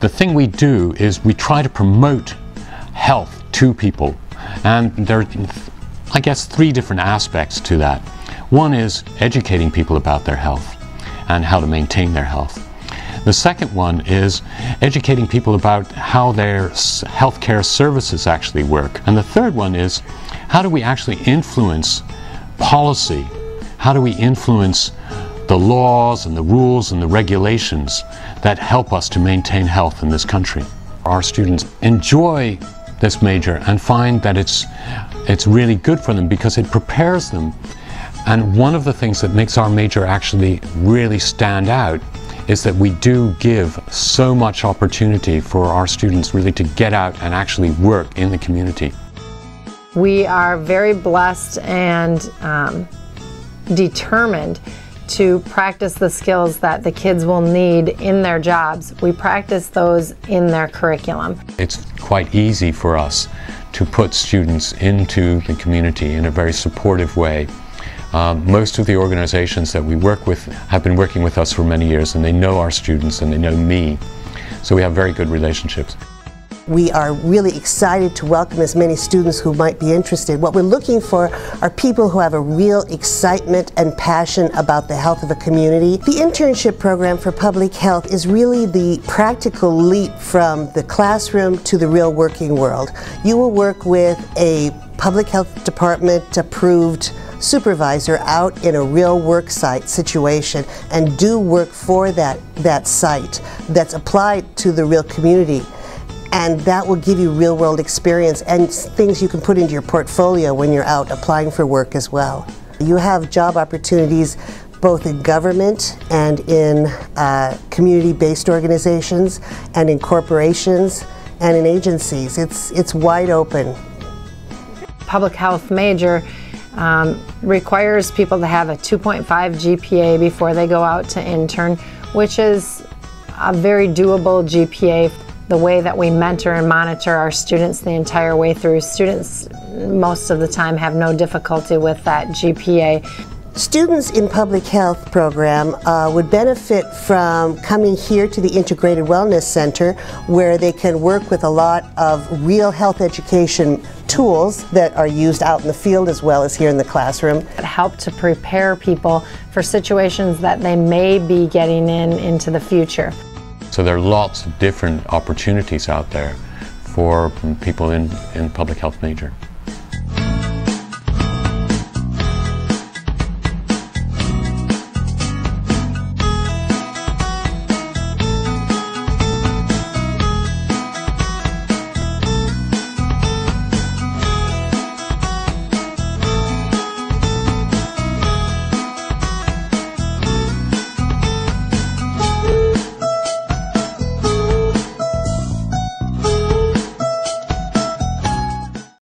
the thing we do is we try to promote health to people. And there are, I guess, three different aspects to that. One is educating people about their health and how to maintain their health. The second one is educating people about how their healthcare services actually work. And the third one is how do we actually influence policy? How do we influence the laws and the rules and the regulations that help us to maintain health in this country. Our students enjoy this major and find that it's, it's really good for them because it prepares them. And one of the things that makes our major actually really stand out is that we do give so much opportunity for our students really to get out and actually work in the community. We are very blessed and um, determined to practice the skills that the kids will need in their jobs. We practice those in their curriculum. It's quite easy for us to put students into the community in a very supportive way. Um, most of the organizations that we work with have been working with us for many years and they know our students and they know me. So we have very good relationships. We are really excited to welcome as many students who might be interested. What we're looking for are people who have a real excitement and passion about the health of a community. The internship program for public health is really the practical leap from the classroom to the real working world. You will work with a public health department approved supervisor out in a real work site situation and do work for that, that site that's applied to the real community and that will give you real world experience and things you can put into your portfolio when you're out applying for work as well. You have job opportunities both in government and in uh, community-based organizations and in corporations and in agencies. It's, it's wide open. Public health major um, requires people to have a 2.5 GPA before they go out to intern, which is a very doable GPA the way that we mentor and monitor our students the entire way through. Students most of the time have no difficulty with that GPA. Students in public health program uh, would benefit from coming here to the Integrated Wellness Center where they can work with a lot of real health education tools that are used out in the field as well as here in the classroom. It helped to prepare people for situations that they may be getting in into the future. So there are lots of different opportunities out there for people in, in public health major.